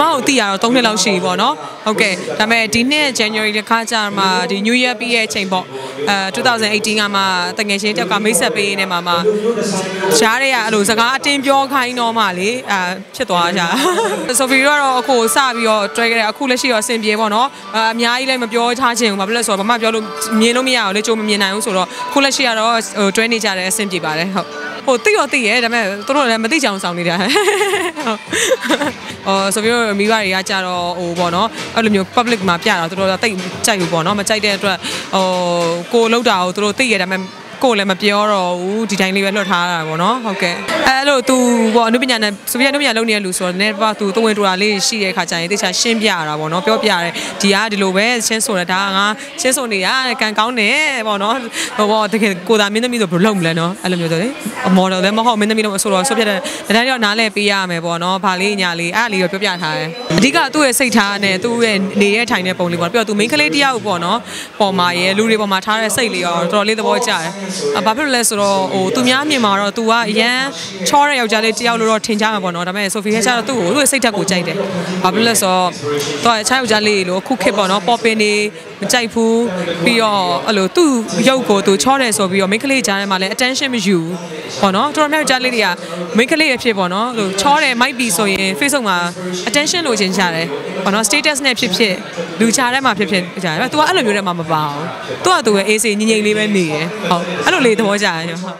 မဟုတ်သိရတော့3နှစ်လောက်ရှိပြီပေါ့နော်ဟုတ်ကဲ့ဒါပေမဲ့ဒီနှစ် January တစ်ခါကြာမှာဒီ New Year ပြီးရဲ့အချိန်ပေါ့အဲ2018ကမှတငယ်ချင်းတယောက်ကမိတ်ဆက်ပေးနေမှာမှာရှားတွေကအဲ့လိုစကားအတင်းပြောခိုင်းတော့မှလေအဲဖြစ်သွားကြဆိုဖီကတော့အခုစပြီးတော့တွဲခဲ့တယ်အခုလက်ရှိတော့အဆင်ပြေပေါ့နော်အအများကြီးလည်းမပြောထားချင်ဘူးဘာဖြစ်လဲဆိုတော့ဘာမှပြောလို့မြင်လို့မရအောင်လေကြိုးမမြင်နိုင်ဘူးဆိုတော့ခုလက်ရှိကတော့ဟိုတွဲနေကြတယ်အဆင်ပြေပါတယ်ဟုတ်ဟိုသိတော့သိရဲဒါပေမဲ့သူတို့လည်းမသိကြအောင်ဆောင်နေတာဟုတ် အော်ဆိုပြီးတော့မိဘတွေကကြတော့ဟိုပေါ့နော်အဲ့လိုမျိုး public မှာပြတာသူတို့တိတ်ကြိုက်ဘူးပေါ့နော်မကြိုက်တဲ့အတွက်ဟိုကိုလောက်တာကိုသူတို့သိရဒါပေမဲ့ ကိုလည်းမပြောတော့ဘူးဒီတိုင်းလေးပဲလွတ်ထားတာပေါ့နော်ဟုတ်ကဲ့အဲ့လို तू ပေါ့အနုပညာနဲ့ဆိုပြအနုပညာလုပ်နေတဲ့လူဆိုတော့ net ပါ तू တဝင်တူတာလေးရှိတဲ့ခါကျရင်တိကျရှင်းပြရတာပေါ့နော်ပြောပြရတယ်ဒီကဒီလိုပဲရှင်းဆိုရတာငါရှင်းဆိုနေတာကန်ကောင်းတယ်ပေါ့နော်ဟိုပေါ့တကယ်ကိုသာမင်းသမီးဆိုဘယ်လိုလုပ်မလဲနော်အဲ့လိုမျိုးဆိုလေ model လည်းမဟုတ်မင်းသမီးတော့ဆိုတော့ဆိုပြတဲ့တတိုင်းတော့နားလဲပေးရမယ်ပေါ့နော်ဗာလေးညာလေးအဲ့အလေးတော့ပြောပြထားတယ်အဓိကသူ့ရဲ့စိတ်ထားနဲ့သူ့ရဲ့နေရဲ့ထိုင်တဲ့ပုံလေးပေါ့ပြီးတော့သူ main ကလေးတယောက်ပေါ့နော်ပေါ်မှာရဲ့လူတွေပေါ်မှာထားတဲ့စိတ်လေးရောတော်တော်လေးသဘောကျတယ်ဘာဖြစ်လို့လဲဆိုတော့ဟိုသူများမြင်မှာတော့ तू ကအရန်ချောတဲ့ယောက်ျားလေးတယောက်လို့တော့ထင်ကြမှာပေါ့နော်ဒါပေမဲ့ Sophie ဟဲချာတော့သူ့ကိုသူ့ရဲ့စိတ်ဓာတ်ကိုကြိုက်တယ်ဘာဖြစ်လို့လဲဆိုတော့သူကအခြားယောက်ျားလေးလို့ခုခစ်ပေါ့နော်ပေါ်ပင်နေမကြိုက်ဘူးပြီးတော့အဲ့လိုသူ့ရုပ်ကိုသူချောတယ်ဆိုပြီးတော့ main ကလေးကြားထဲမှာလည်း attention မယူပေါ့နော်တော်တော်များကြားလေးတွေက main ကလေးအဖြစ်ပေါ့နော်ဟိုချောတယ်မိုက်ပြီဆိုရင် Facebook မှာ attention လိုချင်ကြတယ်ပေါ့နော် status နဲ့ဖြစ်ဖြစ်လူချားထဲမှာဖြစ်ဖြစ်ကြတယ် तू ကအဲ့လိုမျိုးထဲမှာမပါဘူး तू ကသူပဲ AC ငြိမ်ငြိမ်လေးပဲနေတယ်ဟုတ် အဲ့လိုလေးသဘောကျတယ်ဟုတ်